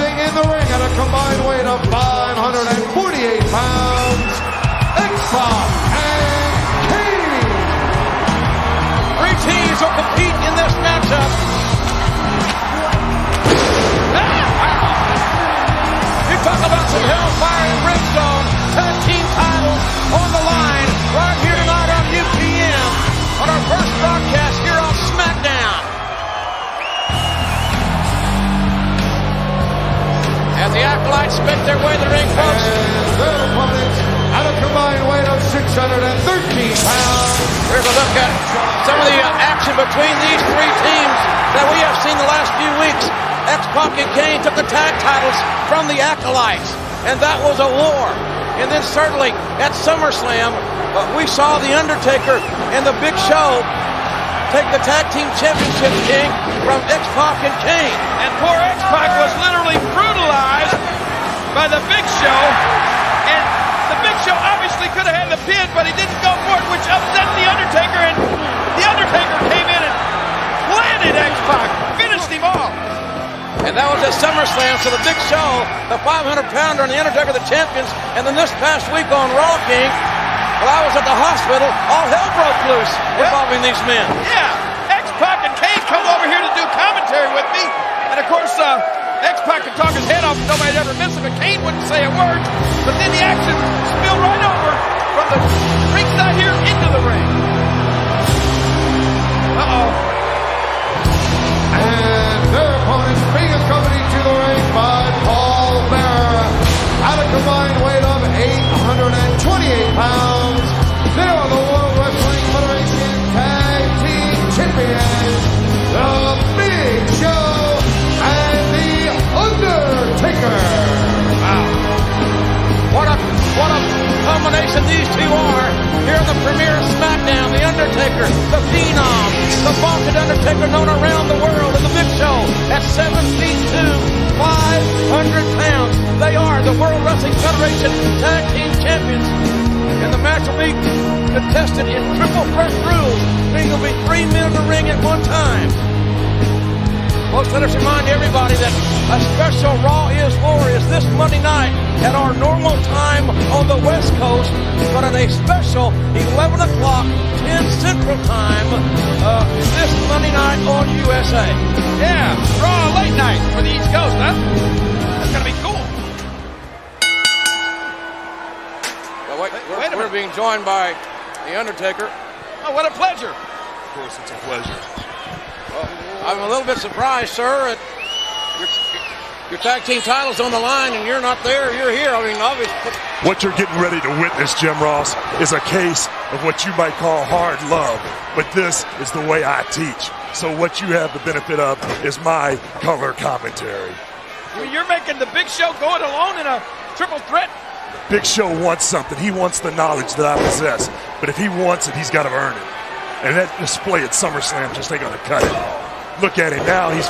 Introducing in the ring at a combined weight of 548 pounds, X-Pac and Kane. Three teams will compete in this matchup. Ah, wow. You talk about some hellfire action between these three teams that we have seen the last few weeks. X-Pac and Kane took the tag titles from the Acolytes, and that was a war. And then certainly at SummerSlam, uh, we saw The Undertaker and The Big Show take the tag team championship king from X-Pac and Kane. And poor X-Pac was literally brutalized by the Big Show. And the Big Show obviously could have had the pin, but he didn't go for it, which upset The Undertaker. And that was at SummerSlam, so the Big Show, the 500-pounder, and the Undertaker, the champions. And then this past week on Raw King, while I was at the hospital, all hell broke loose involving these men. Yeah, X-Pac and Kane come over here to do commentary with me. And of course, uh, X-Pac could talk his head off and nobody'd ever miss him, but Kane wouldn't say a word. But then the action spilled right over from the ringside here into the ring. Undertaker, the Phenom, the vaunted Undertaker known around the world, and the Big Show at 7 feet 2, 500 pounds. They are the World Wrestling Federation Tag Team Champions. And the match will be contested in triple threat rules, meaning there'll be three men in the ring at one time. Folks, let us remind everybody that a special Raw is War is this Monday night at our normal time on the West Coast, but at a special 11 o'clock, USA. Yeah, Raw late night for the East Coast, huh? That's gonna be cool. But wait, we're, wait a we're being joined by The Undertaker. Oh, what a pleasure. Of course, it's a pleasure. I'm a little bit surprised, sir, at your, your tag team title's on the line and you're not there, you're here. I mean, obviously. What you're getting ready to witness, Jim Ross, is a case of what you might call hard love. But this is the way I teach. So what you have the benefit of is my color commentary. You mean You're making the Big Show go it alone in a triple threat. Big Show wants something. He wants the knowledge that I possess. But if he wants it, he's got to earn it. And that display at SummerSlam just ain't going to cut it. Look at him now. He's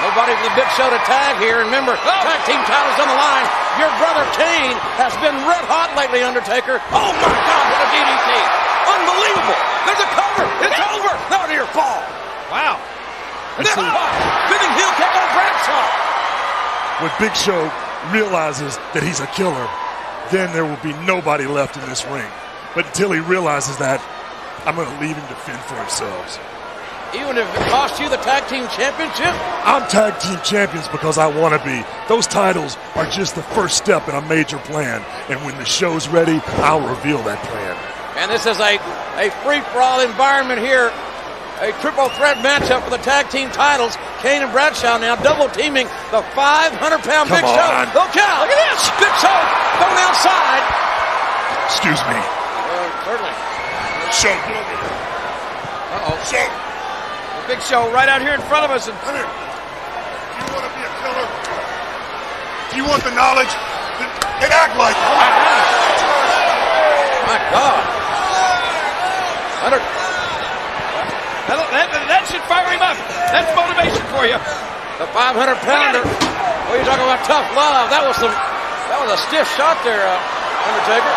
Nobody for the Big Show to tag here. And Remember, oh. tag team titles on the line. Your brother Kane has been red hot lately, Undertaker. Oh my God, what a DDT! Unbelievable! There's a cover. It's over. No near fall. Wow. Then oh, spinning heel kick on Bradshaw. when Big Show realizes that he's a killer, then there will be nobody left in this ring. But until he realizes that, I'm going to leave him to fend for themselves. Even if it cost you the tag team championship. I'm tag team champions because I want to be. Those titles are just the first step in a major plan. And when the show's ready, I'll reveal that plan. And this is a, a free-for-all environment here. A triple threat matchup for the tag team titles. Kane and Bradshaw now double teaming the 500-pound Come Big Show. on. Look out! Look at this! Big Show going outside. Excuse me. Uh, certainly. Show, get over here. Uh-oh. Show. The Big Show right out here in front of us. And Come here. Do you want to be a killer? Do you want the knowledge? Then, then act like it. My God. Under, that, that, that should fire him up. That's motivation for you. the 500-pounder. What are you talking about? Tough love. That was some. That was a stiff shot there, uh, Undertaker.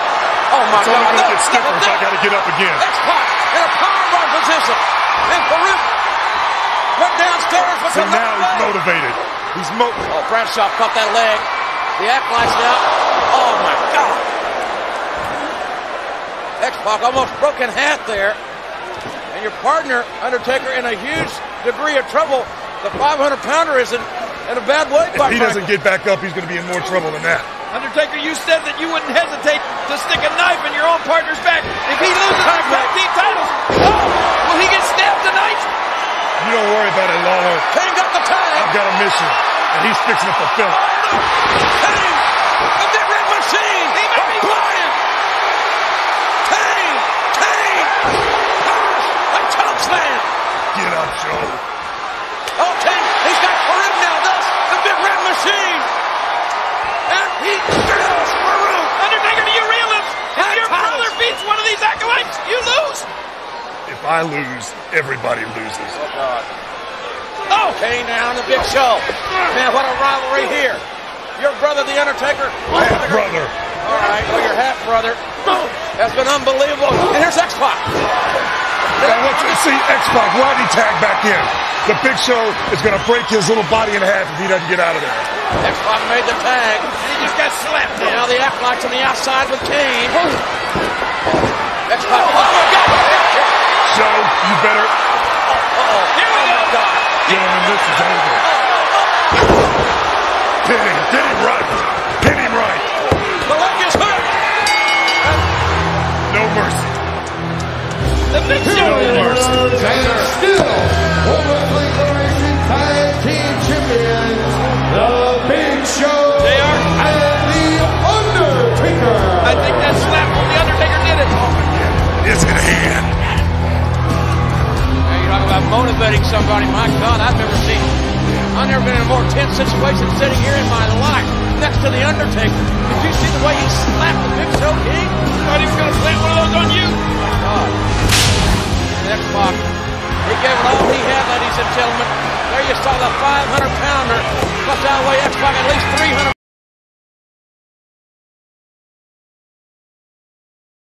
Oh my It's only God! going to Look, get stiffer look if I got to get up again. X-Pac in a powerbomb position. And Faarooq See, now he's motivated. He's mo. Oh, Bradshaw caught that leg. The act acolyte's out. Oh, my God. X-Pac almost broken half there. And your partner, Undertaker, in a huge degree of trouble. The 500-pounder is in, in a bad way. If he doesn't get back up, he's going to be in more trouble than that. Undertaker, you said that you wouldn't hesitate to stick a knife in your own partner's back he loses the tag team titles. Oh, will he get stabbed tonight? You don't worry about it, Lawler. Kane got the tag. I've got a mission, and he's fixing to fulfill it. Kane, the big red machine. He may be flying. Kane, Kane, powers, a chop slam. Get up, Joe. Oh, Kane, he's got Faarooq now, thus the big red machine. And he drills Faarooq. Undertaker, do you realize if your brother beats one of these acolytes, you lose? If I lose, everybody loses. Oh, Kane down the big show. Man, what a rivalry here. Your brother, The Undertaker. Half brother. All right, well, your half brother has been unbelievable. And here's X-Pac. Now, what's, see, X-Pac, why'd he tag back in? The Big Show is going to break his little body in half if he doesn't get out of there. X-Pac made the tag. He just got slapped. Now the Acolyte's on the outside with Kane. X-Pac. Oh, my God. Show, you better, Uh-oh. Here we go. God. gentlemen, this is over. Hit him, get him right. Hit him right. The leg is hurt. No mercy. The No mercy. And still, motivating somebody. My God, I've never seen. I've never been in a more tense situation sitting here in my life next to the Undertaker. Did you see the way he slapped the Big Show King? Thought he was going to plant one of those on you. My God. And X-Pac, he gave it all he had, ladies and gentlemen. There you saw the 500 pounder. Must outweigh X-Pac at least 300